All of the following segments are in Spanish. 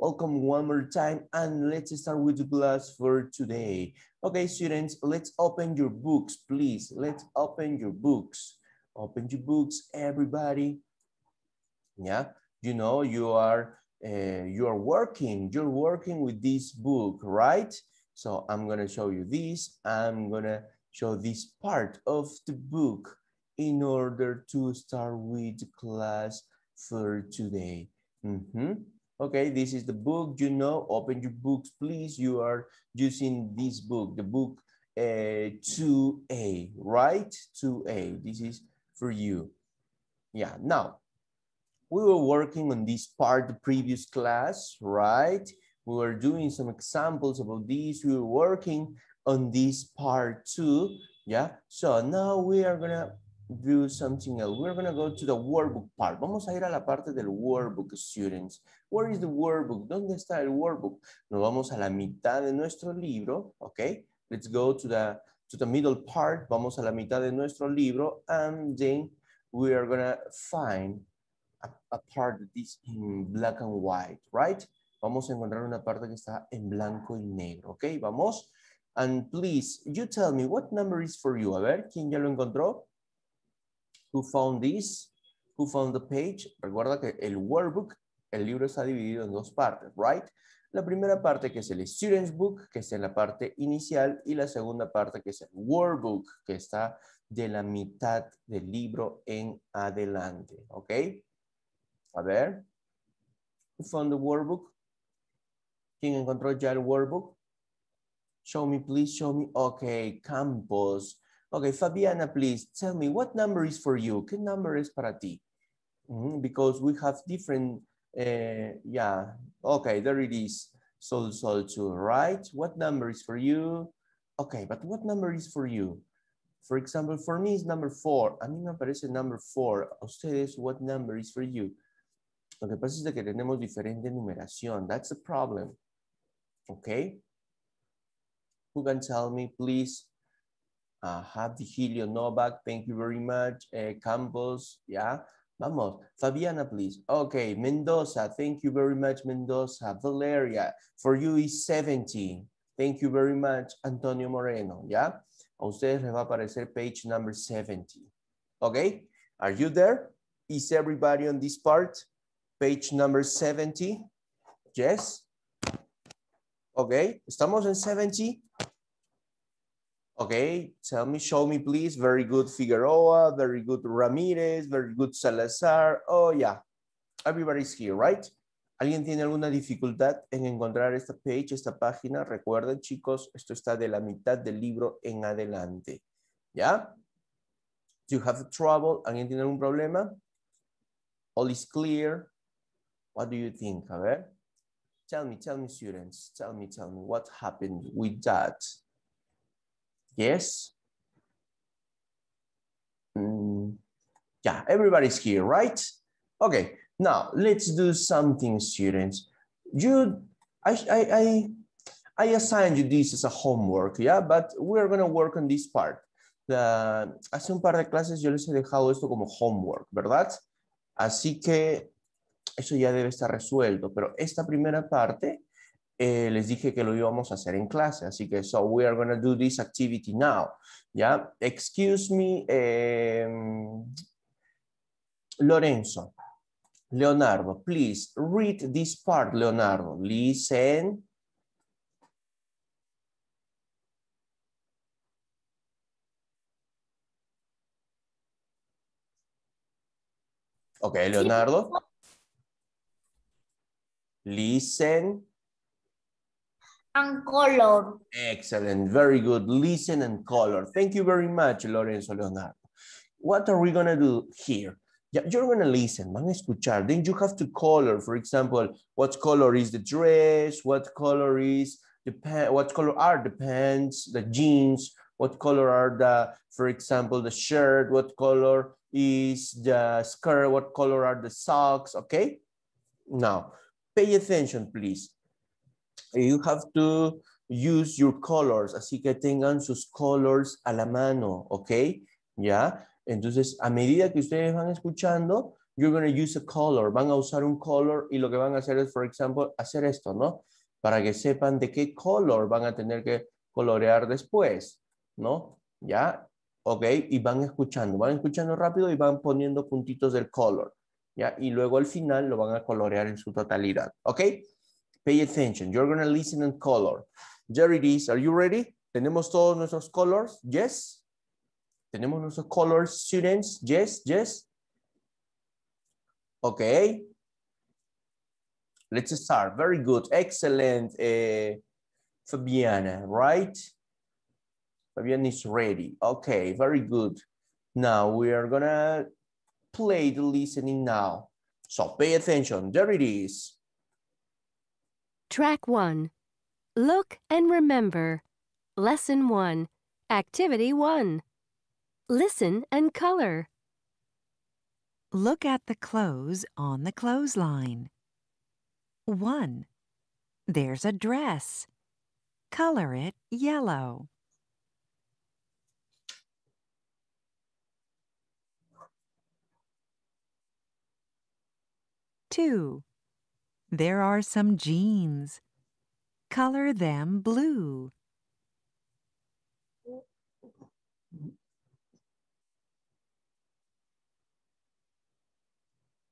Welcome one more time and let's start with the class for today. Okay, students, let's open your books, please. Let's open your books. Open your books, everybody. Yeah, you know, you are, uh, you are working, you're working with this book, right? So I'm gonna show you this. I'm gonna show this part of the book in order to start with class for today. Mm -hmm. Okay, this is the book, you know, open your books, please. You are using this book, the book uh, 2A, right? 2A, this is for you. Yeah, now, we were working on this part the previous class, right? We were doing some examples about this. We were working on this part too, yeah? So now we are gonna do something else. We're gonna go to the workbook part. Vamos a ir a la parte del workbook, students. Where is the workbook? ¿Dónde está el workbook? Nos vamos a la mitad de nuestro libro, okay? Let's go to the, to the middle part. Vamos a la mitad de nuestro libro and then we are gonna find a, a part that is in black and white, right? Vamos a encontrar una parte que está en blanco y negro, okay? Vamos. And please, you tell me what number is for you. A ver, ¿quién ya lo encontró? Who found this? Who found the page? Recuerda que el workbook, el libro está dividido en dos partes, right? La primera parte que es el Student's Book, que está en la parte inicial, y la segunda parte que es el Workbook, que está de la mitad del libro en adelante, ¿ok? A ver. Who found the Workbook? ¿Quién encontró ya el Workbook? Show me, please, show me. Ok, Campos. Okay, Fabiana, please tell me what number is for you? ¿Qué number es para ti? Mm -hmm, because we have different, uh, yeah, okay, there it is. Sol, sol, two, right? What number is for you? Okay, but what number is for you? For example, for me is number four. A mí me aparece number four. A ustedes, what number is for you? Lo que pasa es que tenemos diferente numeración. That's the problem. Okay? Who can tell me, please? Uh, Happy Helio Novak, thank you very much. Uh, Campos, yeah. Vamos. Fabiana, please. Okay, Mendoza, thank you very much, Mendoza. Valeria, for you is 70. Thank you very much, Antonio Moreno, yeah. A ustedes les va a aparecer page number 70. Okay, are you there? Is everybody on this part? Page number 70? Yes? Okay, estamos en 70? Okay, tell me, show me please. Very good Figueroa, very good Ramirez, very good Salazar. Oh yeah, everybody's here, right? ¿Alguien tiene alguna dificultad en encontrar esta page, esta página? Recuerden chicos, esto está de la mitad del libro en adelante. ¿Ya? Do you have trouble? ¿Alguien tiene algún problema? All is clear. What do you think? A ver. Tell me, tell me students, tell me, tell me what happened with that. Yes? Mm, yeah, everybody's here, right? Okay, now let's do something, students. You, I, I, I, assigned you this as a homework, yeah, but we're gonna work on this part. The, hace un par de clases yo les he dejado esto como homework, ¿verdad? Así que eso ya debe estar resuelto, pero esta primera parte eh, les dije que lo íbamos a hacer en clase, así que so we are going to do this activity now. ¿Ya? Excuse me, eh, Lorenzo, Leonardo, please read this part, Leonardo. Listen. Okay, Leonardo. Listen. And color. Excellent, very good. Listen and color. Thank you very much, Lorenzo Leonardo. What are we gonna do here? You're gonna listen, van a escuchar. Then you have to color, for example, what color is the dress, what color is the pants, what color are the pants, the jeans, what color are the, for example, the shirt, what color is the skirt, what color are the socks, okay? Now, pay attention, please. You have to use your colors, así que tengan sus colors a la mano, ¿ok? ¿Ya? Entonces, a medida que ustedes van escuchando, you're going to use a color. Van a usar un color y lo que van a hacer es, for example, hacer esto, ¿no? Para que sepan de qué color van a tener que colorear después, ¿no? ¿Ya? Ok, y van escuchando, van escuchando rápido y van poniendo puntitos del color, ¿ya? Y luego al final lo van a colorear en su totalidad, ¿ok? Pay attention, you're going to listen and color. There it is, are you ready? ¿Tenemos todos nuestros colors? Yes? ¿Tenemos nuestros colors, students? Yes, yes? Okay. Let's start. Very good. Excellent, uh, Fabiana, right? Fabiana is ready. Okay, very good. Now we are gonna play the listening now. So pay attention. There it is. Track 1. Look and remember. Lesson 1. Activity 1. Listen and color. Look at the clothes on the clothesline. 1. There's a dress. Color it yellow. Two. There are some jeans. Color them blue.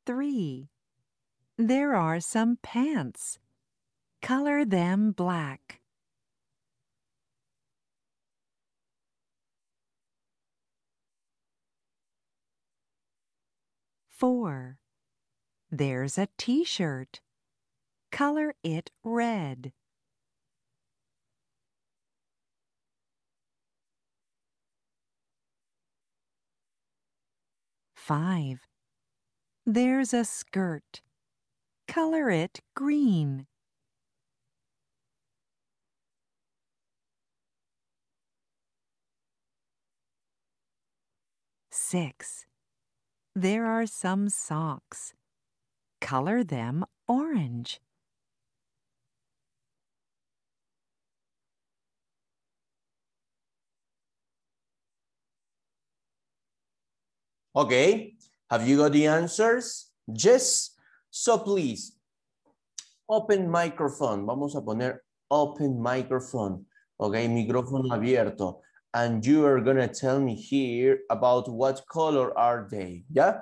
Three. There are some pants. Color them black. Four. There's a t-shirt. Color it red. Five. There's a skirt. Color it green. Six. There are some socks. Color them orange. Okay, have you got the answers? Yes. So please, open microphone. Vamos a poner open microphone. Okay, micrófono abierto. And you are gonna tell me here about what color are they, yeah?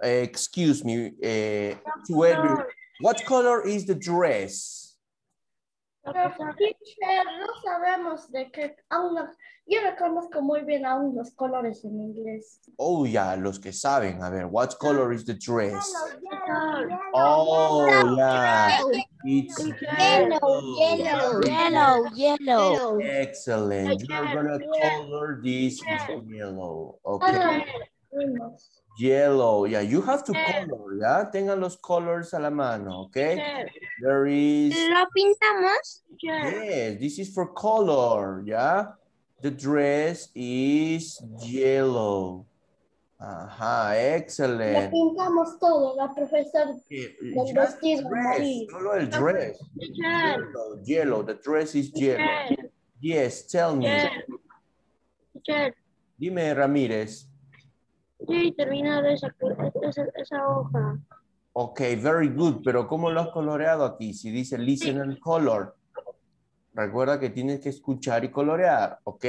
Uh, excuse me, uh, to every, what color is the dress? No sabemos de qué, aún no- yo no conozco muy bien aún los colores en inglés. Oh, yeah, los que saben. A ver, what color is the dress? Yellow, Oh, yeah, it's Yellow, yellow, yellow. yellow. Excellent. You're gonna color this yellow. Okay. Yellow. Yeah, you have to color, yeah? Tengan los colors a la mano, okay? There is, ¿Lo pintamos? yes, this is for color, yeah? The dress is yellow. Ajá, Lo excellent. pintamos todo, la profesora Eh, del vestido dress, solo el dress. Yellow, yellow, the dress is yellow. Yes, tell me. Dime, Ramírez. Sí, terminar esa, esa, esa hoja. Ok, very good, pero ¿cómo lo has coloreado aquí? Si dice listen and color. Recuerda que tienes que escuchar y colorear, ¿ok?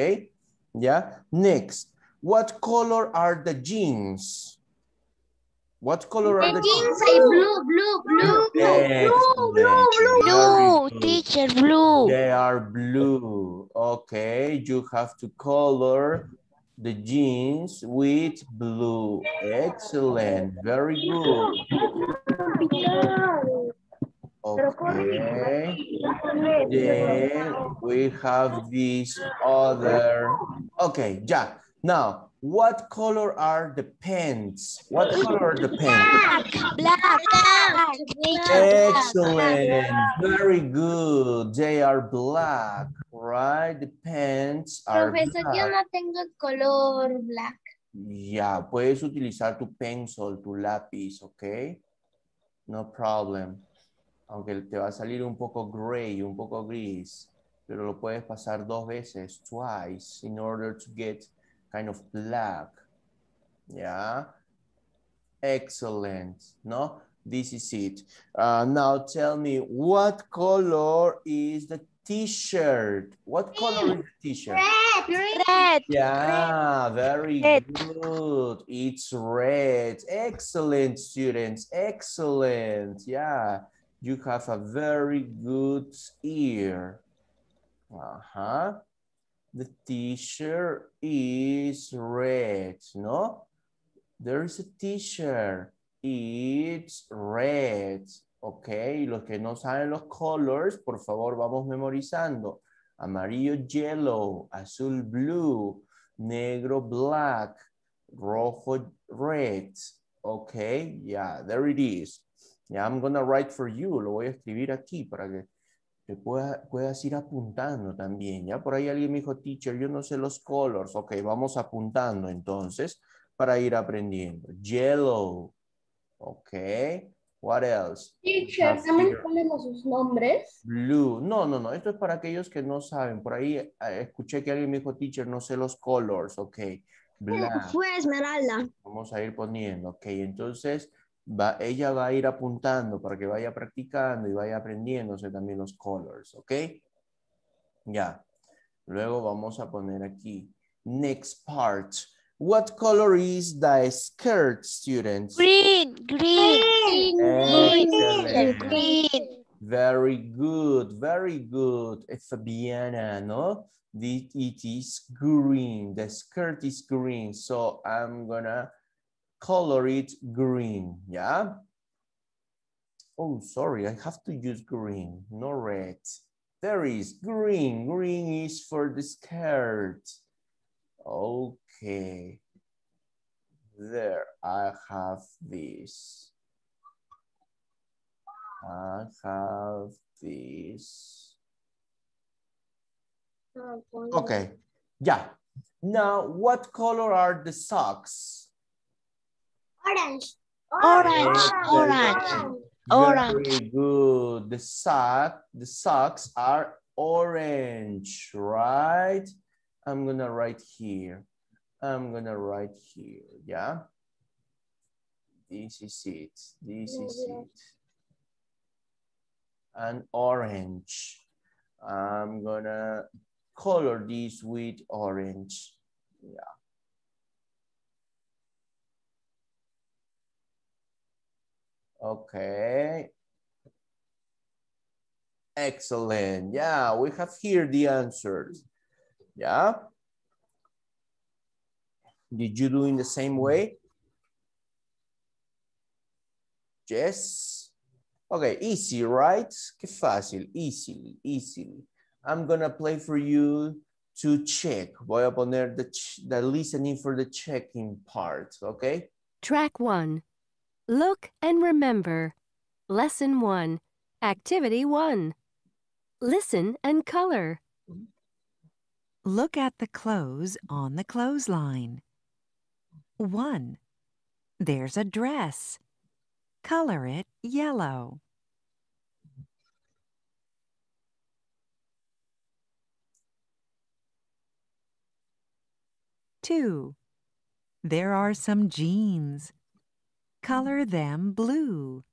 ¿Ya? Next, what color are the jeans? What color are the jeans? Say blue, blue, blue. Excellent, very Blue, good. teacher, blue. They are blue. Okay, you have to color the jeans with blue. Excellent, very good. Okay. Then we have this other. Okay, yeah. Now, what color are the pants? What color are the pants? Black, black. Excellent. Very good. They are black, right? The pants are Profesor, yo black. no tengo el color black. Ya, puedes utilizar tu pencil, tu lápiz, ¿ok? No problem. Aunque te va a salir un poco gray, un poco gris, pero lo puedes pasar dos veces, twice, in order to get kind of black. Yeah, Excellent. No, this is it. Uh, now tell me, what color is the t-shirt? What color is the t-shirt? Red. Yeah, very Red. good. It's red. Excellent, students. Excellent. Yeah, you have a very good ear. Uh-huh. The t-shirt is red, no? There is a t-shirt. It's red. Ok, los que no saben los colors, por favor, vamos memorizando. Amarillo, yellow. Azul, blue. Negro, black. Rojo, red. Ok, yeah, there it is. Yeah, I'm gonna write for you. Lo voy a escribir aquí para que te pueda, puedas ir apuntando también. Ya por ahí alguien me dijo, teacher, yo no sé los colors. Ok, vamos apuntando entonces para ir aprendiendo. Yellow. Ok. What else? Teacher, ¿también ponemos sus nombres? Blue. No, no, no. Esto es para aquellos que no saben. Por ahí eh, escuché que alguien me dijo, teacher, no sé los colors. Ok. Black. Fue Esmeralda. Vamos a ir poniendo. Ok, entonces va, ella va a ir apuntando para que vaya practicando y vaya aprendiéndose también los colors. Ok. Ya. Luego vamos a poner aquí. Next part. What color is the skirt, students? Green. Green. Excellent. Green. Very good, very good. Fabiana, no? The, it is green. The skirt is green. So I'm gonna color it green, yeah? Oh, sorry, I have to use green, no red. There is green. Green is for the skirt. Okay. There, I have this. I have this. Ah, okay, yeah. Now, what color are the socks? Orange. Orange. Excellent. Orange. Very good. The sock, the socks are orange, right? I'm gonna write here. I'm gonna write here, yeah? This is it. This is it. An orange. I'm gonna color this with orange. Yeah. Okay. Excellent. Yeah, we have here the answers. Yeah. Did you do in the same way? Yes. Okay, easy, right? Qué fácil, easily, easily. I'm gonna play for you to check. Voy a poner the, the listening for the checking part, okay? Track 1. Look and remember. Lesson 1. Activity 1. Listen and color. Look at the clothes on the clothesline. 1. There's a dress. Color it yellow. Two. There are some jeans. Color them blue.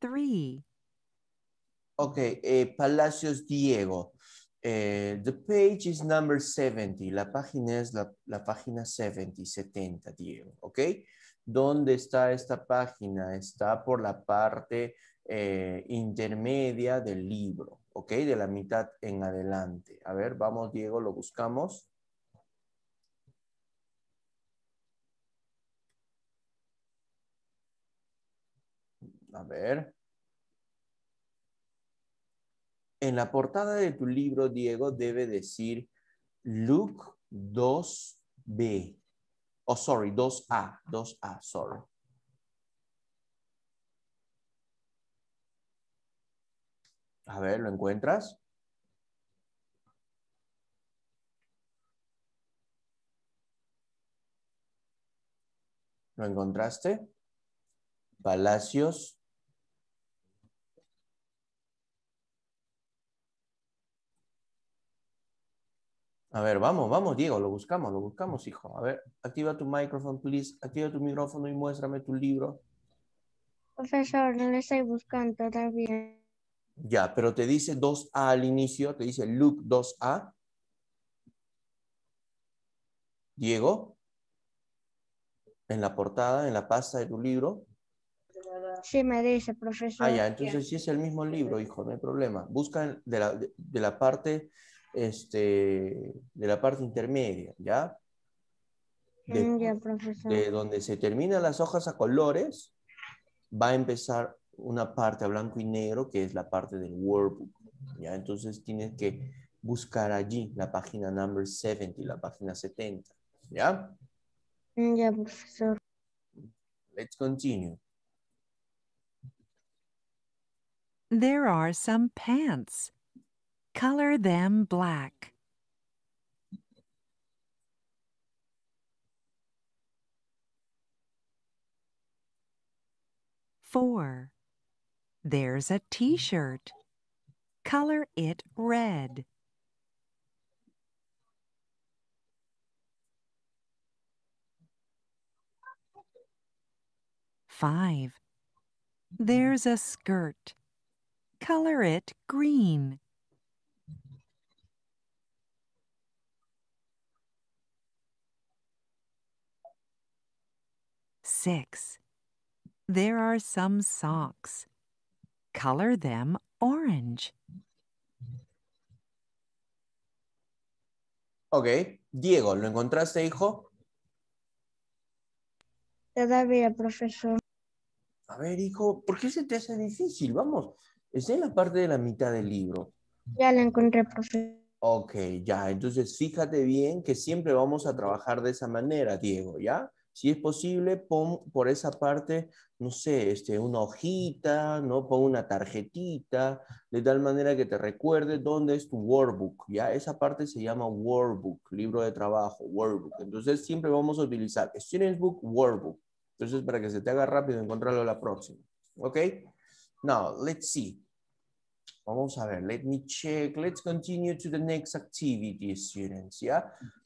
Three. Okay, eh, Palacios Diego. Eh, the page is number 70. La página es la, la página 70, 70, Diego. ¿Ok? ¿Dónde está esta página? Está por la parte eh, intermedia del libro. ¿Ok? De la mitad en adelante. A ver, vamos, Diego, lo buscamos. A ver. En la portada de tu libro, Diego, debe decir Look 2B. Oh, sorry, 2A, 2A, sorry. A ver, ¿lo encuentras? ¿Lo encontraste? Palacios. A ver, vamos, vamos, Diego, lo buscamos, lo buscamos, hijo. A ver, activa tu micrófono, please. Activa tu micrófono y muéstrame tu libro. Profesor, no le estoy buscando todavía. Ya, pero te dice 2A al inicio, te dice look 2A. Diego, en la portada, en la pasta de tu libro. Sí, me dice, profesor. Ah, ya, entonces sí es el mismo libro, hijo, no hay problema. Busca de la, de, de la parte, este, de la parte intermedia, ¿ya? De, Mm, ya, profesor. de donde se terminan las hojas a colores, va a empezar una parte a blanco y negro, que es la parte del workbook, ¿ya? Entonces tienes que buscar allí la página number 70, la página 70, ¿ya? Mm, Ya, profesor. Let's continue. There are some pants. Color them black. Four. There's a t-shirt. Color it red. Five. There's a skirt. Color it green. Six. There are some socks. Color them orange. Ok, Diego, ¿lo encontraste, hijo? Todavía, profesor. A ver, hijo, ¿por qué se te hace difícil? Vamos, está en la parte de la mitad del libro. Ya la encontré, profesor. Ok, ya, entonces fíjate bien que siempre vamos a trabajar de esa manera, Diego, ¿ya? Si es posible, pon por esa parte, no sé, este, una hojita, ¿no? Pon una tarjetita, de tal manera que te recuerde dónde es tu workbook, ¿ya? Esa parte se llama workbook, libro de trabajo, workbook. Entonces siempre vamos a utilizar Student's Book, workbook. Entonces, para que se te haga rápido encontrarlo la próxima, ¿ok? Now, let's see. Vamos a ver, let me check. Let's continue to the next activity, students, ¿ya?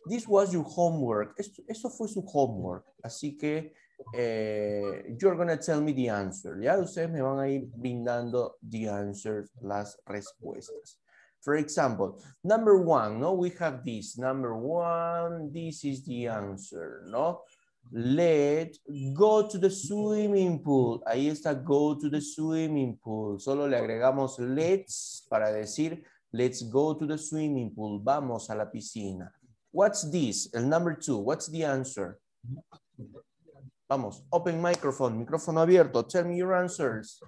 This was your homework. Esto fue su homework. Así que eh, you're gonna tell me the answer, ¿ya? Ustedes me van a ir brindando the answers, las respuestas. For example, number one, no? We have this. Number one, this is the answer, ¿no? Let go to the swimming pool. Ahí está go to the swimming pool. Solo le agregamos let's para decir let's go to the swimming pool. Vamos a la piscina. What's this? El number two. What's the answer? Vamos. Open microphone. Micrófono abierto. Tell me your answers.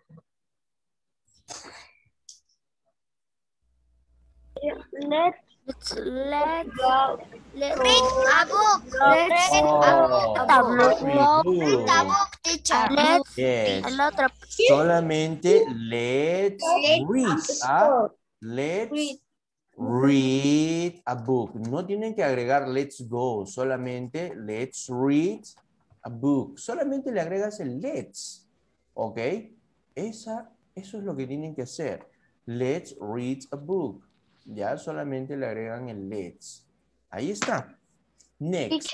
Let's, let's go. Let's Read a book. Let's Oh, very good. teacher. Let's Yes. el otro. Solamente let's read. ¿ah? Let's Read. read a book. No tienen que agregar let's go, solamente let's read a book. Solamente le agregas el let's. ¿Ok? Esa, eso es lo que tienen que hacer. Let's read a book. Ya solamente le agregan el let's. Ahí está. Next.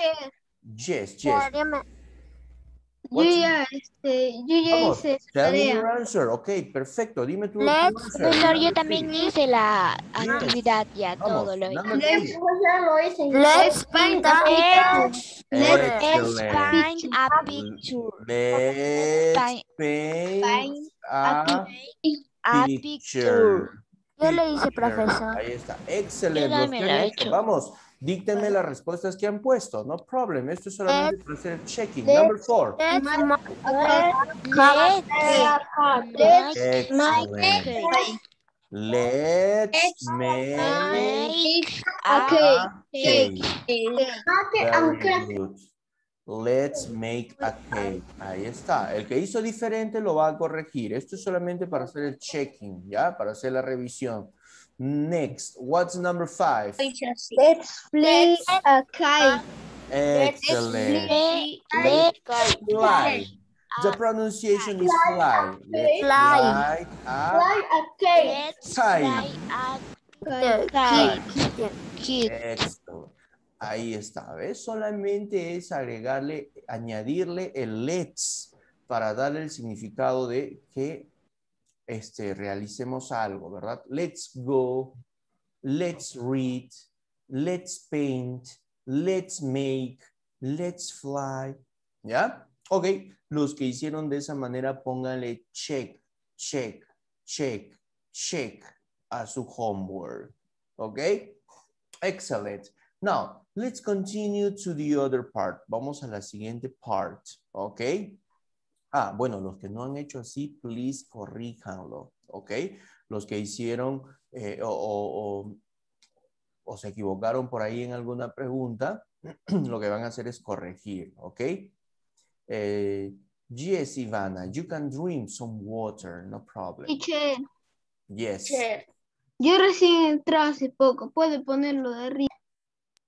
Yes, yes. Yo ya, este, yo ya Vamos, hice esa tell me tarea. your answer. Ok, perfecto. Dime tu tu Let's, answer. profesor, yo también hice la actividad ya, Vamos, todo lo hice. hice. Let's paint a Let's Excellent. find a picture. Let's Paint- paint paint A picture. Yo lo hice, Picture. profesor. Ahí está. Excelente. He. Vamos, díctenme las respuestas que han puesto. No problem. Esto es solamente para hacer el checking. let's- Number four. Let's Let's Let's Excellent. Let's make make a cake. cake. aunque Very good. Let's make a cake. Ahí está. El que hizo diferente lo va a corregir. Esto es solamente para hacer el checking, ¿ya? Para hacer la revisión. Next, what's number five? Let's play a kite. Excellent. Let's Fly. The pronunciation is fly. Let's Fly. fly a Fly a cake. Fly a kite. Kite. Excellent. Ahí está, ¿ves? Solamente es agregarle, añadirle el let's para darle el significado de que este, realicemos algo, ¿verdad? Let's go, let's read, let's paint, let's make, let's fly, ¿ya? Ok, los que hicieron de esa manera pónganle check, check, check, check a su homework, ¿ok? Excellent. Now, let's continue to the other part. Vamos a la siguiente part, ¿ok? Ah, bueno, los que no han hecho así, please corríjanlo, ¿ok? Los que hicieron eh, o, o- o- o se equivocaron por ahí en alguna pregunta, lo que van a hacer es corregir, ¿ok? Eh, yes, Ivana, you can drink some water, no problem. Teacher, Yes. Yo recién entré hace poco. ¿Puede ponerlo de arriba?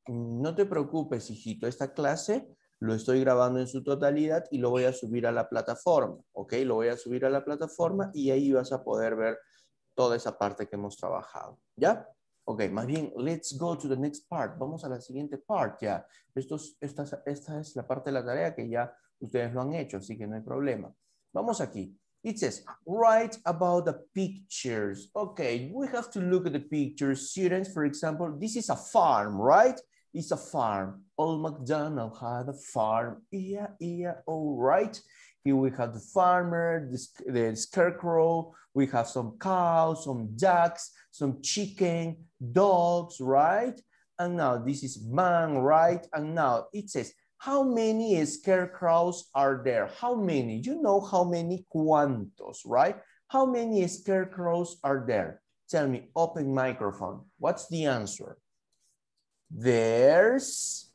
No te preocupes, hijito. Esta clase lo estoy grabando en su totalidad y lo voy a subir a la plataforma, ¿ok? Lo voy a subir a la plataforma y ahí vas a poder ver toda esa parte que hemos trabajado, ¿ya? Ok, más bien, let's go to the next part. Vamos a la siguiente part, ya. Esto es- esta, es- la parte de la tarea que ya ustedes lo han hecho, así que no hay problema. Vamos aquí. It says, write about the pictures. Okay, we have to look at the pictures. Students, for example, this is a farm, right? It's a farm. Old MacDonald had a farm. Yeah, yeah, all right. Here we have the farmer, the, the scarecrow. We have some cows, some ducks, some chicken, dogs, right? And now this is man, right? And now it says, how many scarecrows are there? How many? You know how many cuantos, right? How many scarecrows are there? Tell me, open microphone. What's the answer? There's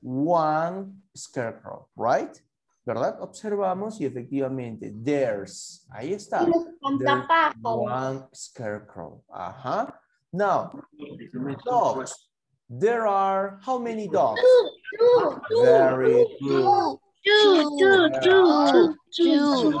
one scarecrow, right? ¿Verdad? Observamos y efectivamente, there's, ahí está. los espantapájaros. One scarecrow. Uh-huh. Now, dogs. There are how many dogs? Two, two, Very good. Two, two, two, two, Two.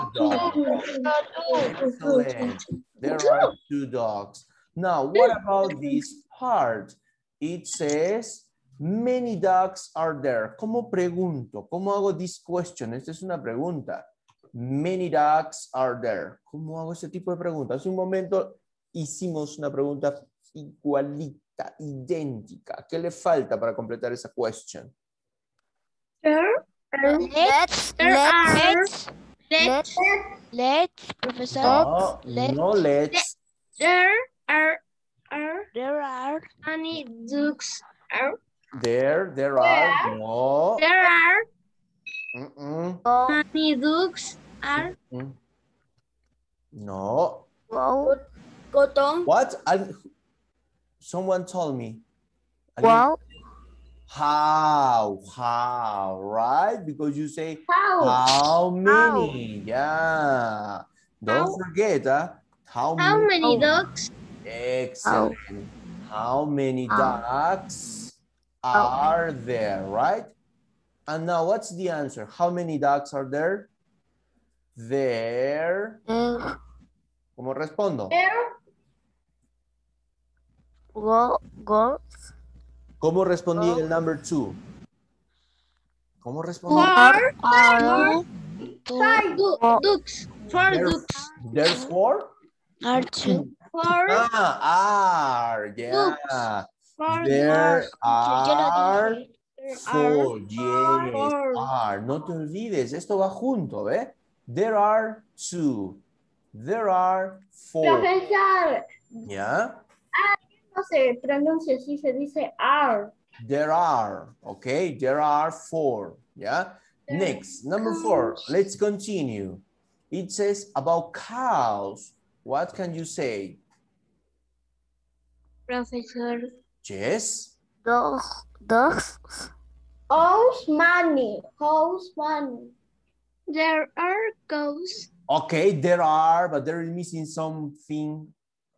Excellent. There are two dogs. Now, what about this part? It says, many dogs are there. ¿Cómo pregunto? ¿Cómo hago this question? Esta es una pregunta. Many dogs are there. ¿Cómo hago ese tipo de pregunta? Hace un momento hicimos una pregunta igualita, idéntica. ¿Qué le falta para completar esa question? Let's, There are- let's, let's, let's, professor. No, let- no let's. There are, are There are, many ducks. Are, There, there are. No. there are Mm-mm. oh, many ducks. Are Mm. No. wow, Cotón. What? I, someone told me. Alguien- wow, How? How? Right? Because you say How? how many? Yeah. Don't How? forget, huh? How, how many Oh. ducks? Excellent. How many How. ducks How. are there, right? And now what's the answer? How many ducks are there? There. uh, ¿Cómo respondo? There go, go, ¿Cómo respondí Oh. el number two? ¿Cómo respondí? Four, are, two, five. du- ducks. Four There's, ducks. there's four? are two, Four, Ah, are, yeah. four Uh, there yo lo are dije. There four, are yes, are. No te olvides, esto va junto, ¿ve? There are two. There are four. Profesor, ¿Ya? Ah, no se pronuncia así, se dice are. There are, okay? There are four, ¿ya? Next, number four, let's continue. It says about cows. What can you say? Professor. Yes? dos, dos, House money. House money. There are cows. Okay, there are, but there is missing something.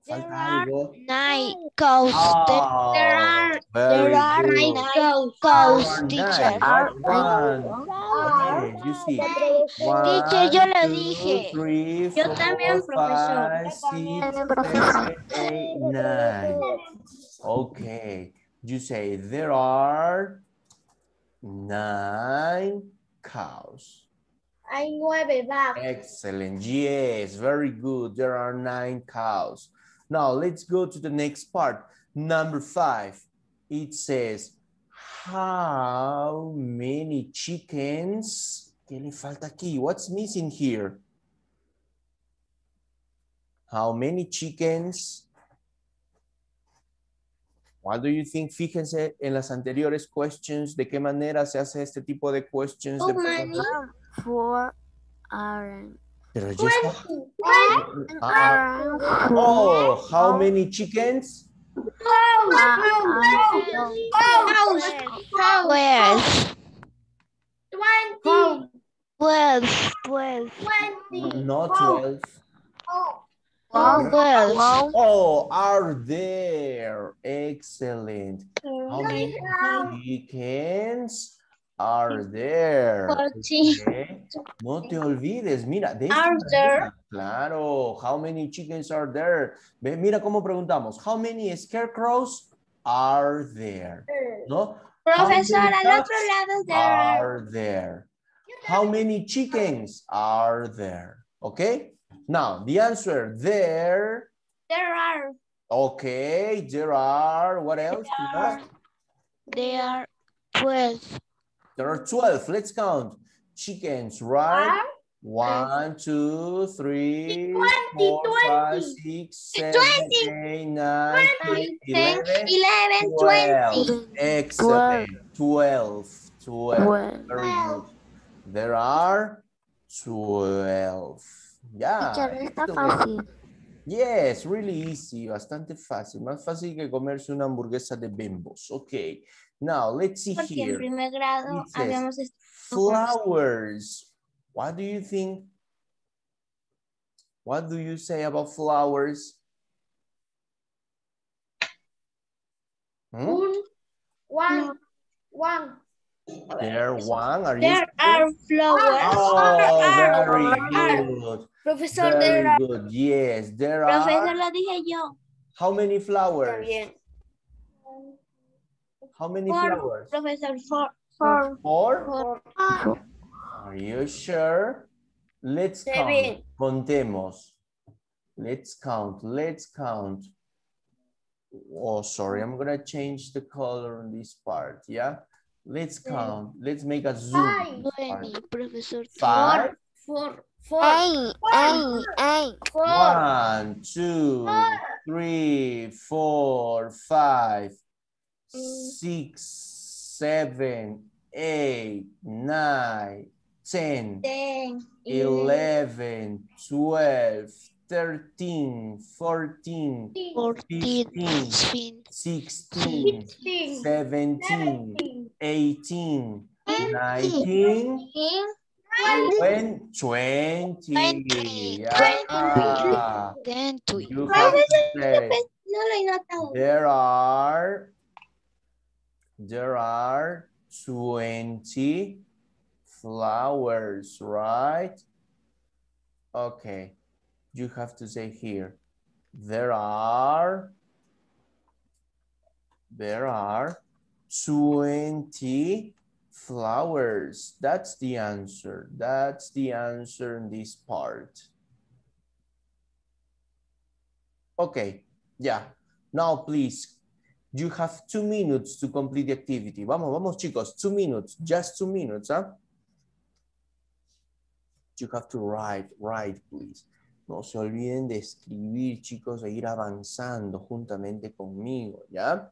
There Falta are nine cows, oh. oh, there are- there are good. nine Cows. cows, There are nine, Are, not one. Are. Okay, you see. Teacher, yo lo One, dije. two, three, Yo four, también, profesor. five, también, six, profesor. seven, eight, nine. Okay, You say there are nine cows. Hay nueve vacas. Excellent. Yes, very good. There are nine cows. Now let's go to the next part. Number five. It says, how many chickens? ¿Qué le falta aquí? What's missing here? How many chickens? What do you think? Fíjense en las anteriores questions, de qué manera se hace este tipo de questions. de How many? preguntas. Four are Pero ya está. Twenty. Ah, are Oh, how many chickens? Twelve. Twelve. Twenty. Not Oh. 12. Oh. Twelve. Oh, are there? Excellent. How many chickens are there? Okay. No te olvides, mira. de Are there? Claro. How many chickens are there? Ve, mira cómo preguntamos. How many scarecrows are there? ¿No? Profesor, al otro lado there are. are there? How many chickens are there? Okay. Now the answer there. There are. Okay, there are. What else? Pilar? They are twelve. There are 12. Let's count. Chickens, right? Are. One, two, three, Twenty, four, five, twenty. six, seven, Twenty. eight, nine, Twenty, ten, eleven, Eleven, twelve. twenty. Excellent. 12. 12. Twelve. Very good. There are 12. Yeah. Yes, really easy, bastante fácil, más fácil que comerse una hamburguesa de Bimbos. Okay, now let's see Porque en here. primer grado It says, habíamos est- Flowers. What do you think? What do you say about flowers? Hmm? un, one, one. There one, are you? There are flowers. Oh, Are, very are. good. Profesor, Very there are. good. Yes, there Profesor, are. lo dije yo. How many flowers? También. How many Four. flowers? Professor, four. Four. Four? Four. Are you sure? Let's count. Seven. Contemos. Let's count. Let's count. Oh, sorry. I'm gonna change the color on this part. Yeah. Let's Seven. count. Let's make a zoom. Five. on this part. Twenty, profesor. Five. Four. Four. Eight. Eight. Eight. Four. One, two, three, four, five, Mm. six, seven, eight, nine, ten. Ten. 11, 12, 13, 14, Fourteen. 15, Fifteen. 16, Sixteen. 17, Seventeen. 18, 19, Twenty. 20. Twenty. Yeah. Then two. You have to say, No lo he notado. there are, there are 20 flowers, right? Okay, you have to say here, there are, there are 20 flowers. That's the answer. That's the answer in this part. Okay, yeah. Now, please, you have two minutes to complete the activity. Vamos, vamos, chicos. Two minutes, just two minutes, huh? You have to write, write, please. No se olviden de escribir, chicos, e ir avanzando juntamente conmigo, ¿ya?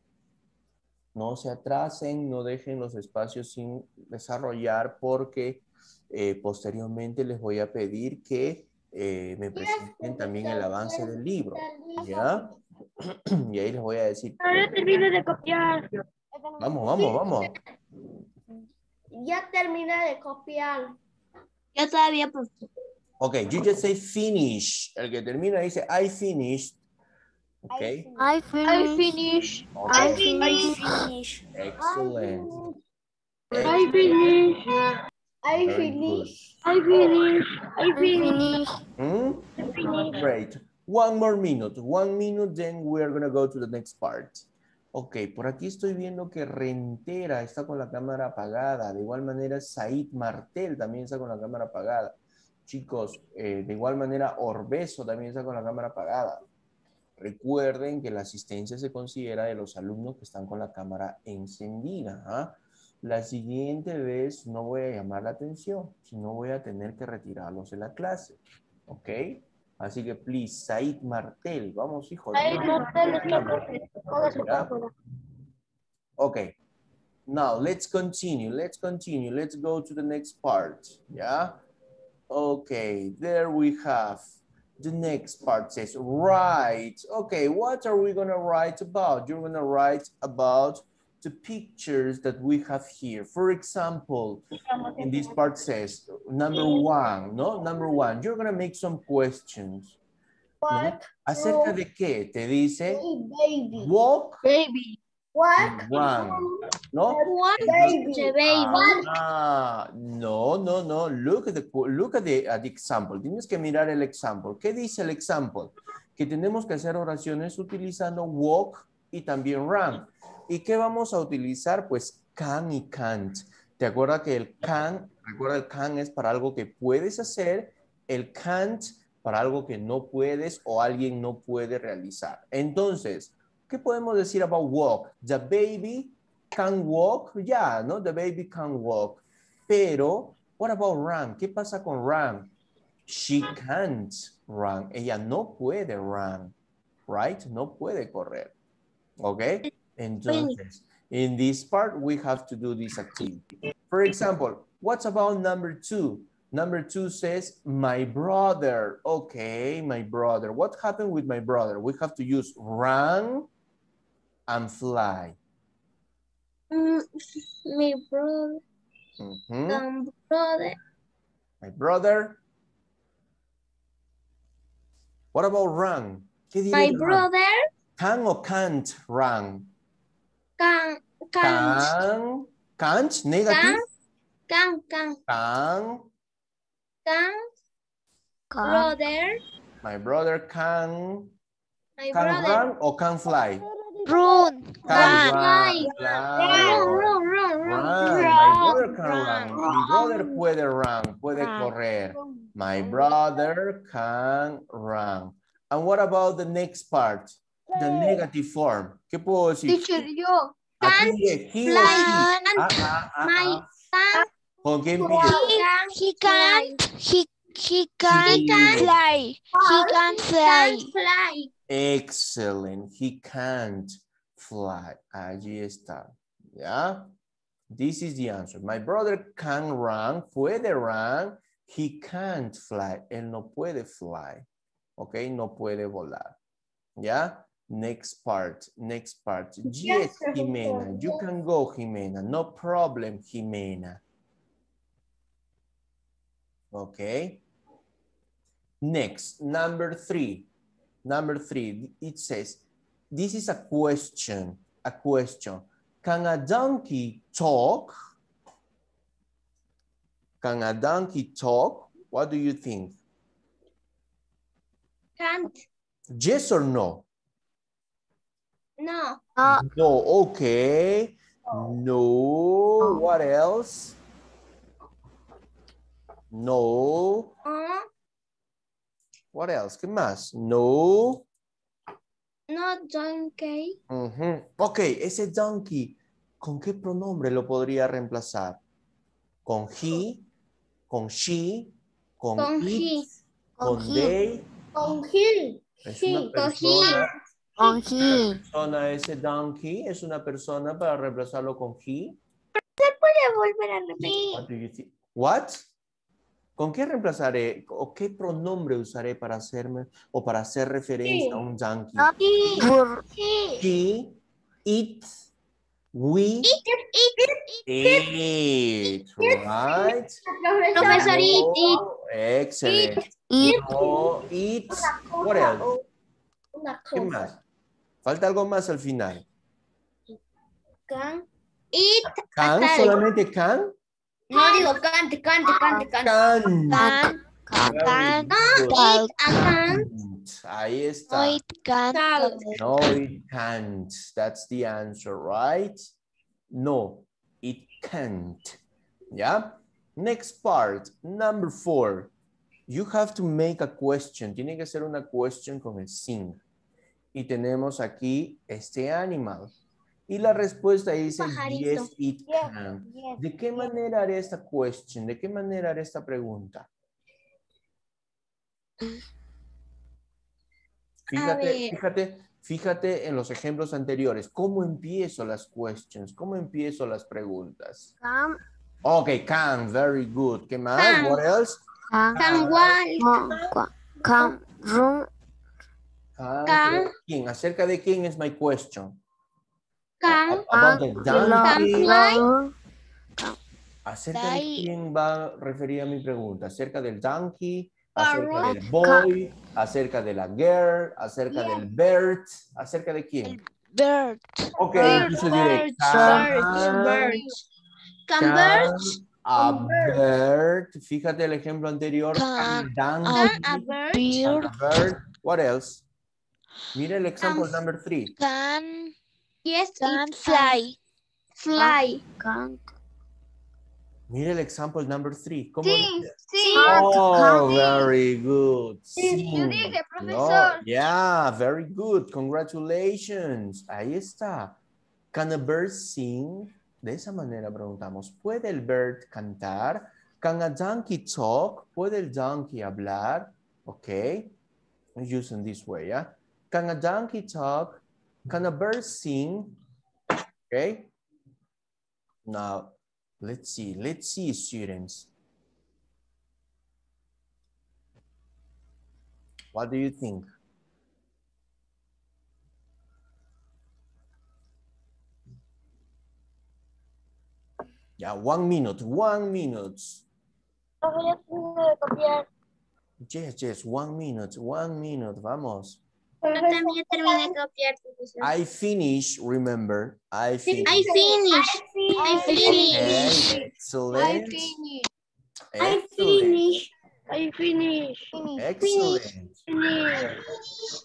No se atrasen, no dejen los espacios sin desarrollar porque eh, posteriormente les voy a pedir que eh, me presenten también el avance del libro, ¿ya? Y ahí les voy a decir, Ahora termino de copiar. vamos, vamos, vamos. Ya terminé de copiar. Ya todavía, profesor. Ok, you just say finish. El que termina dice I finished. Ok, I finish. ok, I finish. excellent. I finish. I finish. I finish. I I finish. finish. Hmm? Great. One more minute. One minute, then we're gonna go to the next part. Ok, por aquí estoy viendo que Rentera está con la cámara apagada. De igual manera, Said Martel también está con la cámara apagada. Chicos, eh, de igual manera, Orbeso también está con la cámara apagada. Recuerden que la asistencia se considera de los alumnos que están con la cámara encendida. ¿ah? La siguiente vez no voy a llamar la atención, sino voy a tener que retirarlos de la clase. ¿Ok? Así que, please, Said Martel. Vamos, hijo. Said Martel ¿Ya? Okay. Now, let's continue. Let's continue. Let's go to the next part. Yeah? Okay, there we have the next part says write. Okay, what are we going to write about? You're going to write about the pictures that we have here. For example, in this part says number one, no? Number one, you're going to make some questions. ¿no? ¿Acerca de qué? Te dice Baby. walk Baby. What? Run. ¿No? Ah, no, no, no. Look at the, look at the, at the example. Tienes que mirar el example. ¿Qué dice el example? Que tenemos que hacer oraciones utilizando walk y también run. ¿Y qué vamos a utilizar? Pues can y can't. ¿Te acuerdas que el can, recuerda el can es para algo que puedes hacer, el can't para algo que no puedes o alguien no puede realizar. Entonces, ¿qué podemos decir about walk? The baby can walk, yeah, ¿no? The baby can walk. Pero, what about run? ¿Qué pasa con run? She can't run. Ella no puede run, right? No puede correr. ¿Ok? Entonces, in this part, we have to do this activity. For example, what's about number two? Number two says, my brother. Okay, my brother. What happened with my brother? We have to use run and fly. Mm, my brother. Mhm. Um, brother. My brother. What about run? ¿Qué My run? brother Can or can't run? can can Can, can't, negative. can can Can, can Can. brother. my brother can, My can brother. run or can fly? Run. Can Run. run, Run, fly. run, run, run, Run, my brother can run. Mi brother puede run, puede Run. correr. My brother can run. And what about the next part? The negative form. ¿Qué puedo decir? Teacher, yo. Can fly. Ah, ah, ah, My ah. can ¿Con can He can. He he can He can. fly. He can fly. Excellent. He can't fly. Allí está. Yeah. This is the answer. My brother can run. Puede run. He can't fly. Él no puede fly. Okay, No puede volar. Yeah. Next part. Next part. Yes. Jimena. You can go, Jimena. No problem, Jimena. Okay. Next, number three. Number three, it says, this is a question, a question. Can a donkey talk? Can a donkey talk? What do you think? Can't. Yes or no? No. Uh, No, okay. No, what else? No, Uh, what else? ¿Qué más? No. no donkey. Ujú. Ok, ese donkey, ¿con qué pronombre lo podría reemplazar? ¿Con he? ¿Con she? ¿Con, Con it? he. ¿Con Con he. they? Con he. Es He. una Con he. persona, on una he. persona ese donkey, es una persona para reemplazarlo con he. Puede volver a repetir. What do you think? What? ¿Con qué reemplazaré o qué pronombre usaré para hacerme o para hacer referencia Sí. a un donkey? Ah. He. He. He, it, we, it, right? Profesor, it, it. Oh, Excellent. It. Oh, it. What else? Una ¿Qué más? Falta algo más al final. Can. It. ¿Can? ¿Solamente can? No digo cante, cante, cante, cante. Can. Can. Can. Very No, good. Can. it, can't. Ahí está. No, it can't. No, it can't. That's the answer, right? No, it can't. Yeah? Next part, number four. You have to make a question. Tiene que ser una question con el sing. Y tenemos aquí este animal. Y la respuesta dice, yes, it can. ¿De qué manera haré esta question? ¿De qué manera haré esta pregunta? Fíjate, fíjate, fíjate en los ejemplos anteriores. ¿Cómo empiezo las questions? ¿Cómo empiezo las preguntas? Can, Ok, can, very good. ¿Qué más? Can. What else? can, Can walk. can, can run, Can, ¿Quién? ¿Acerca de quién es my question? Can. About the donkey. ¿Acerca de quién va a referir a mi pregunta? ¿Acerca del donkey? ¿Acerca del boy? ¿Acerca de la girl? ¿Acerca del bird? ¿Acerca de quién? Bird. Ok, entonces diré birds, can, birds. a bird. Fíjate el ejemplo anterior. Can a bird. What else? Mira el example number three. Can, Yes, can it fly. Fly. Can, Mira el example number three. ¿Cómo Sí, dice? sí. Oh, very good. Sí, yo Sing. dije, No, profesor. yeah, very good. Congratulations. Ahí está. Can a bird sing? De esa manera preguntamos. ¿Puede el bird cantar? Can a donkey talk? ¿Puede el donkey hablar? Ok. Use in this way, yeah? Can a donkey talk? Can a bird sing? Okay. Now, let's see. Let's see, students. What do you think? Yeah, one minute, one minute. Voy a tener. Yes, yes, one minute, one minute, vamos. Yo también terminé de copiar. I finish, remember, I finish. I finish. I finish. Okay, excellent. finish. I finish. I finish. Excellent. Finish.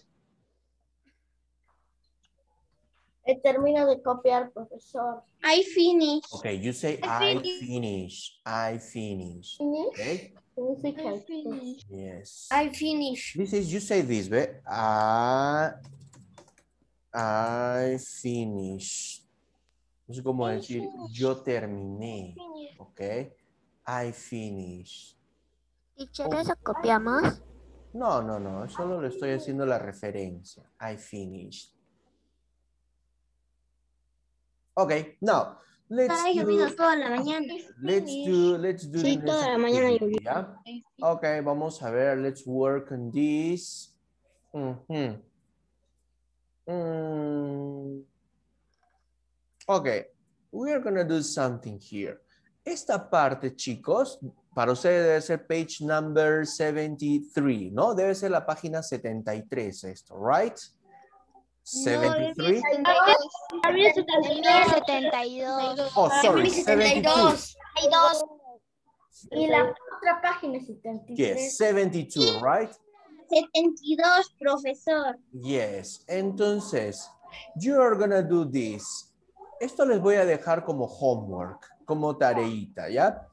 Termino de copiar, profesor. I finish. Okay, you say I I finish. finish. I finish. Finish. Okay? I finish. Yes. I finish. This is, you say this, ¿ve? I, I finished. No sé cómo I decir, finished. yo terminé, Finish. ¿ok? I finished. Teacher, ¿eso copiamos? No, no, no, solo le estoy haciendo la referencia. I finished. Okay, now, let's Estaba lloviendo do, toda la mañana. let's do, let's do Sí, toda la mañana. ¿ya? Okay, vamos a ver, let's work on this. Mm. Okay, we are gonna do something here. Esta parte, chicos, para ustedes debe ser page number 73, ¿no? Debe ser la página 73 esto, right? 73? Había 72. 72. Oh, sorry, 72. Y la otra página es 73. Yes, 72, right? 72, profesor. Yes. Entonces, you are gonna do this. Esto les voy a dejar como homework, como tareita, ¿ya?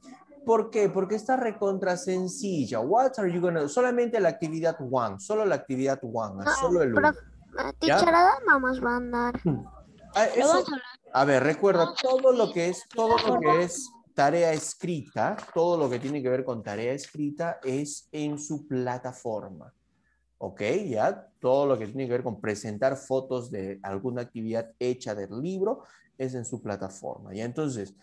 ¿Por qué? Porque está recontra sencilla. What are you gonna do? Solamente la actividad one, solo la actividad one, Ah, solo el uno. Eh, Teacher, ¿a dónde vamos a mandar? Ah, eso- a ver, recuerda, todo lo que es, todo lo que es tarea escrita, todo lo que tiene que ver con tarea escrita es en su plataforma. ¿Ok? ¿Ya? Todo lo que tiene que ver con presentar fotos de alguna actividad hecha del libro es en su plataforma. ¿Ya? Entonces,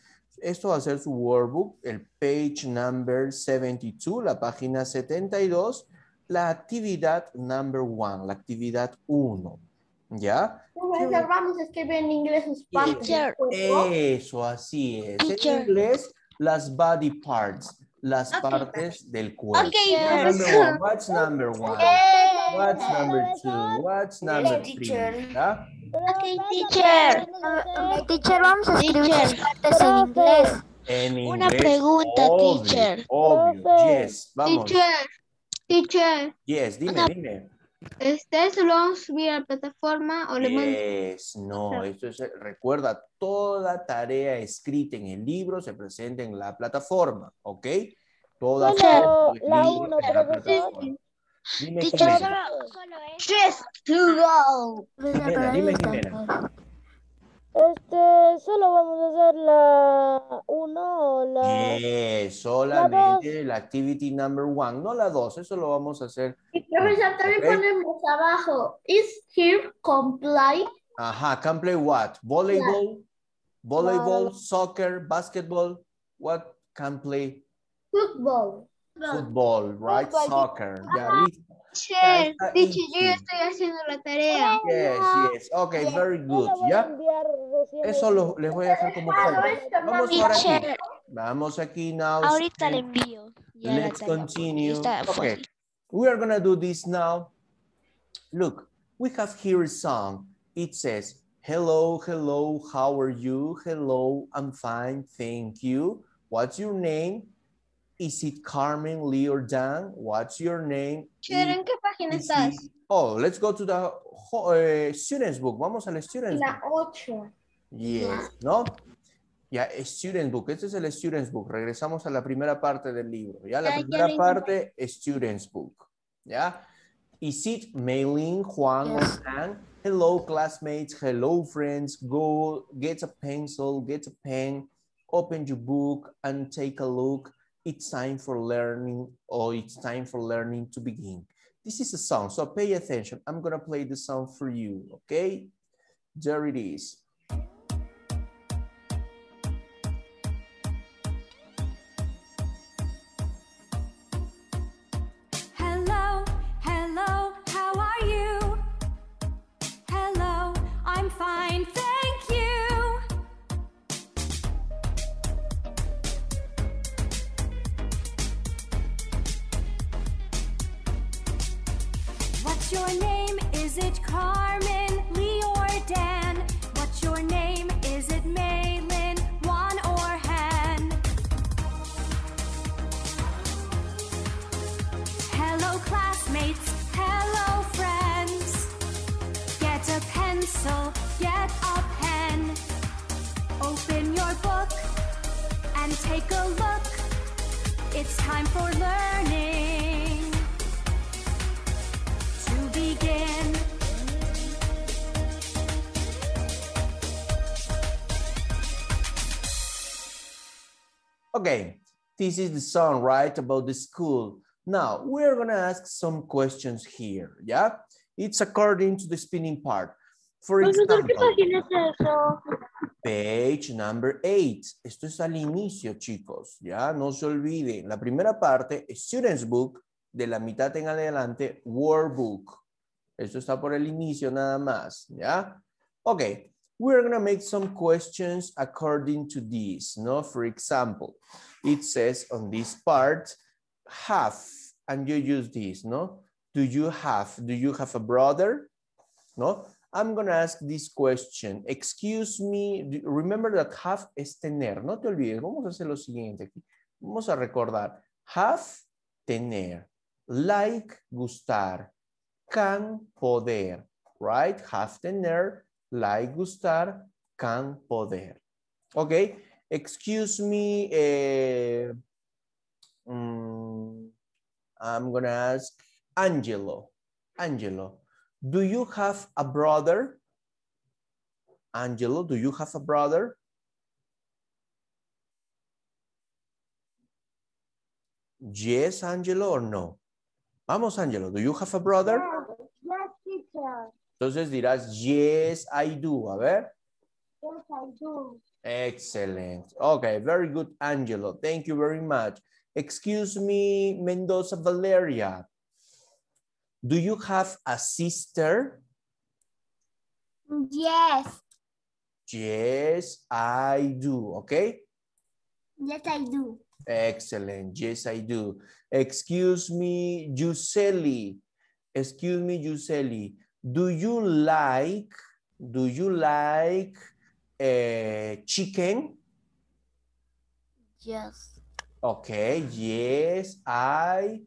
esto va a ser su workbook, el page number 72, la página 72, la actividad number one, la actividad 1. ¿Ya? Profesor, vamos a escribir en inglés sus partes. Eso, así es. En inglés, las body parts, las Ok. partes del cuerpo. Ok, Number one, what's number one? What's number two? What's number three? ¿Ya? Ok, teacher. Teacher, vamos a escribir las partes en inglés. En Una inglés, pregunta, obvio, teacher. Obvio, yes, vamos. Teacher. Teacher. Yes, dime, Una- dime. Este, ¿eso lo vamos a subir a la plataforma o le mando? Yes, no, esto es, recuerda, toda tarea escrita en el libro se presenta en la plataforma, ¿ok? Toda Solo del la uno, en la plataforma. Dime, Teacher, Jimena. Tres, two, go. Jimena, dime, Jimena. Este, solo vamos a hacer la uno o la... Yes, solamente la activity number one, no la dos, eso lo vamos a hacer. Y profesor, también Ok. ponemos abajo, is here comply? Ajá, can play what? Volleyball, volleyball, soccer, basketball, what can play? Football. Football, right? Fútbol. Soccer, ya listo. Teacher, teacher, yo ya estoy haciendo la tarea. Yes, yes, okay, very good, lo voy a ¿ya? Eso lo, les voy a dejar como ah, homework. Vamos ahora aquí. Vamos aquí now. ahorita le envío. ya Let's continue. Okay, we are gonna do this now. Look, we have here a song. It says, hello, hello, how are you? Hello, I'm fine, thank you. What's your name? Is it Carmen, Lee, or Dan? What's your name? ¿en qué página Is estás? it- Oh, let's go to the eh, student's book. Vamos al student's book. La 8. Yes, ¿no? Ya, Student Book, este es el Student's Book. Regresamos a la primera parte del libro. Ya, la Ya, primera parte, Student's Book. ¿Ya? Is it Mailing, Juan, or Dan? Hello, classmates. Hello, friends. Go get a pencil, get a pen, open your book, and take a look. It's time for learning, or it's time for learning to begin. This is a song, so pay attention. I'm to play the song for you, okay? There it is. And take a look. It's time for learning to begin. Okay, this is the song, right, about the school. Now, we're gonna ask some questions here, yeah? It's according to the spinning part. For ¿qué example, página es eso? page number eight. Esto es al inicio, chicos, ya, no se olviden. La primera parte, Student's Book, de la mitad en adelante, Workbook. Esto está por el inicio nada más, ¿ya? Okay, we're gonna make some questions according to this, no? For example, it says on this part, have, and you use this, no? Do you have, do you have a brother? No? I'm gonna ask this question. Excuse me, remember that have es tener, no te olvides, vamos a hacer lo siguiente aquí. Vamos a recordar, have, tener, like, gustar, can, poder, right? Have, tener, like, gustar, can, poder. Okay, excuse me, eh, mm, I'm gonna ask Angelo. Angelo, do you have a brother? Angelo, do you have a brother? Yes, Angelo, or no? Vamos, Angelo, do you have a brother? Yes, teacher. Entonces dirás, yes, I do. A ver. Yes, I do. Excellent. Okay, very good, Angelo. Thank you very much. Excuse me, Mendoza Valeria. Do you have a sister? Yes. Yes, I do. Okay. Yes, I do. Excellent. Yes, I do. Excuse me, Yuseli. Excuse me, Yuseli. Do you like, do you like uh, chicken? Yes. Okay, yes, I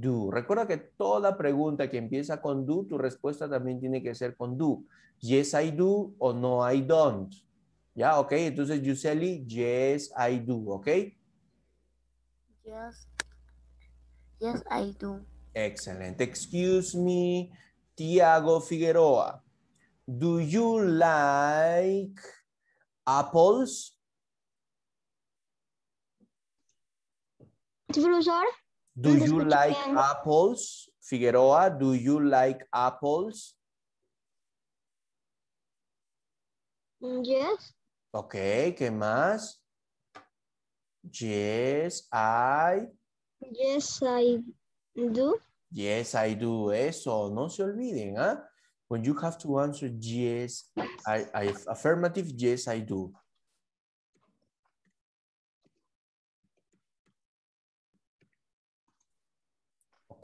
do. Recuerda que toda pregunta que empieza con do, tu respuesta también tiene que ser con do. Yes, I do o no, I don't. ¿Ya? Ok, entonces Yuseli, yes, I do. ¿Ok? Yes. Yes, I do. Excellent. Excuse me, Tiago Figueroa. Do you like apples? profesor? Do you like apples? Figueroa, do you like apples? Yes. Ok, ¿qué más? Yes, I. Yes, I do. Yes, I do. Eso, no se olviden, ¿ah? When you have to answer yes, I, I affirmative, yes, I do.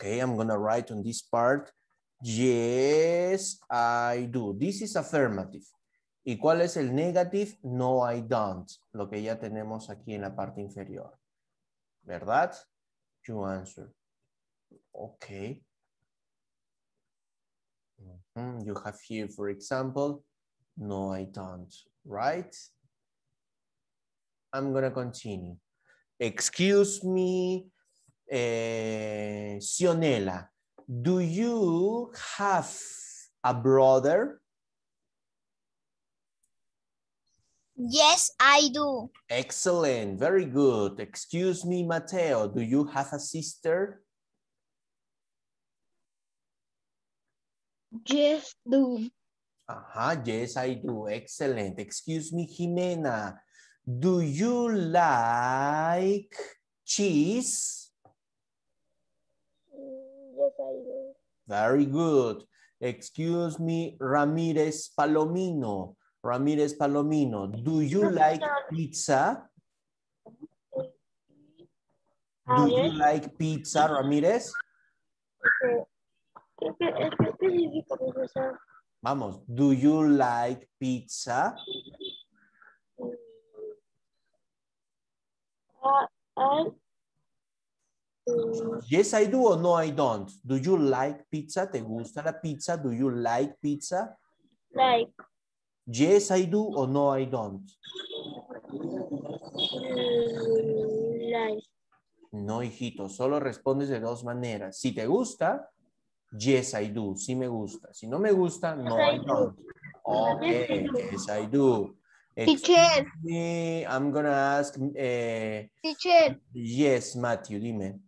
Okay, I'm gonna write on this part. Yes, I do. This is affirmative. ¿Y cuál es el negative? No, I don't. Lo que ya tenemos aquí en la parte inferior. ¿Verdad? You answer. Okay. Mhm, You have here, for example, no, I don't, right? I'm gonna continue. Excuse me, eh, Sionela, do you have a brother? Yes, I do. Excellent, very good. Excuse me, Mateo, do you have a sister? Yes, do. Ajá, yes, I do. Excellent. Excuse me, Jimena. Do you like cheese? Very good. Excuse me, Ramirez Palomino. Ramirez Palomino. Do you like pizza? Do you like pizza, profesor? Vamos. Do you like pizza? I, Yes, I do or no, I don't. Do you like pizza? ¿Te gusta la pizza? Do you like pizza? like, Yes, I do or no, I don't. mm, like, No, hijito, solo respondes de dos maneras. Si te gusta, yes, I do. Si me gusta. Si no me gusta, no, Yes, I I do. don't. Okay, yes, I do. Teacher. Me, I'm gonna ask, eh, Teacher, yes, Matthew, dime.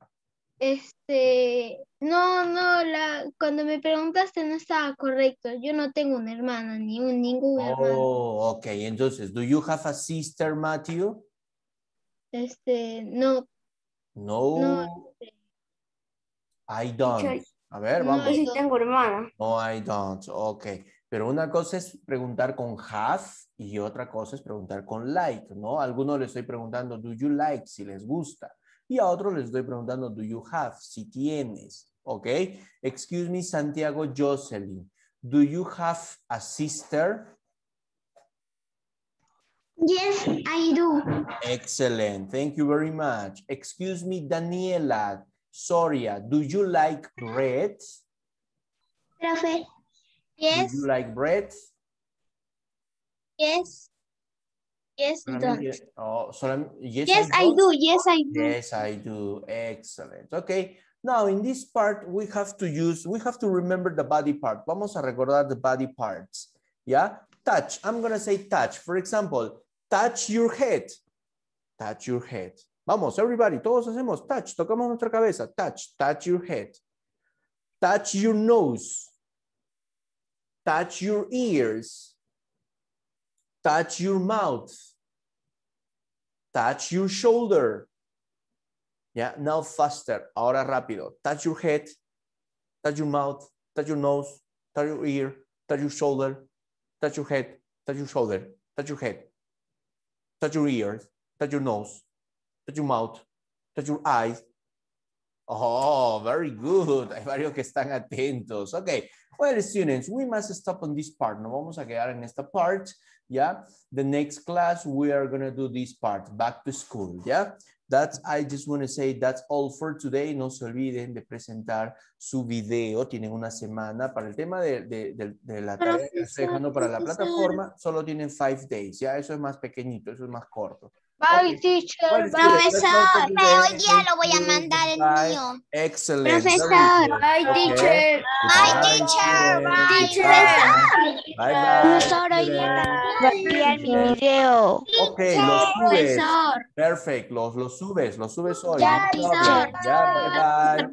Este, no, no, la, cuando me preguntaste no estaba correcto. Yo no tengo una hermana, ni un, ningún hermano. Oh, ok, entonces, do you have a sister, Matthew? Este, no, No, No. I don't. A ver, no, vamos. sí tengo hermana. No, I don't. Ok. Pero una cosa es preguntar con have y otra cosa es preguntar con like, ¿no? A algunos les estoy preguntando, do you like? Si les gusta. Y a otros les estoy preguntando, do you have? Si tienes. ¿Ok? Excuse me, Santiago Jocelyn. Do you have a sister? Yes, I do. Excellent. Thank you very much. Excuse me, Daniela Soria. Do you like bread? Profe. Do Yes, you like bread? yes. Yes. Solamente- oh, solam- yes, Yes, I do. Yes, I do. Yes, I do. Excellent. Okay. Now, in this part, we have to use, we have to remember the body part. Vamos a recordar the body parts. Yeah? Touch. I'm going to say touch. For example, touch your head. Touch your head. Vamos, everybody. Todos hacemos touch. Tocamos nuestra cabeza. Touch. Touch your head. Touch your nose. Touch your ears. Touch your mouth. Touch your shoulder. Yeah, now faster. Ahora rápido. Touch your head, touch your mouth, touch your nose, touch your ear, touch your shoulder, touch your head, touch your shoulder, touch your head, touch your ears, touch your nose, touch your mouth, touch your eyes. Oh, very good. Hay varios que están atentos. Okay. Well, students, we must stop on this part. No vamos a quedar en esta part. Yeah. The next class, we are going to do this part, back to school. Yeah. That's, I just want to say that's all for today. No se olviden de presentar su video. Tienen una semana para el tema de, de, de- de la tarea que estoy dejando para la plataforma. Solo tienen five days. Ya, eso es más pequeñito, eso es más corto. Bye, Ok. teacher. Well, Profesor, pero hoy día lo voy a mandar el Bye. mío. Excellent. very Profesor. Bye, Okay. teacher. Bye, teacher. Bye, Bye. Bye, bye, Profesor, hoy día enviar mi video. Ok, lo subes. Profesor. Perfect, los, los subes, los subes hoy. Ya, no. Ya, bye bye.